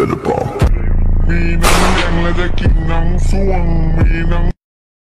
Better bump. Minang lang la da kinang suang minang